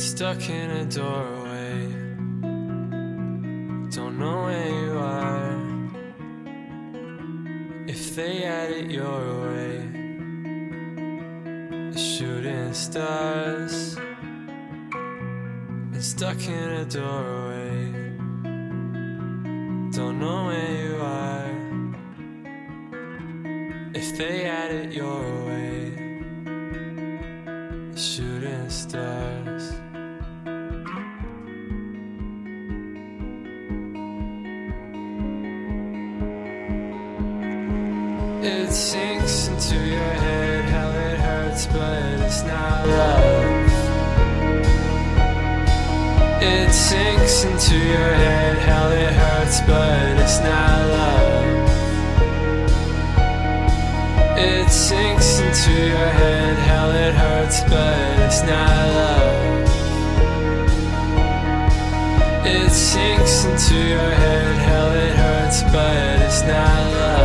stuck in a doorway. Don't know where you are. If they had it your way, shooting stars and stuck in a doorway. Don't know where you are. If they had it your way, shooting stars. It sinks into your head how it hurts, but it's not love. It sinks into your head how it hurts, but it's not love. It sinks into your head how it hurts, but it's not love. It sinks into your head how it hurts, but it's not love.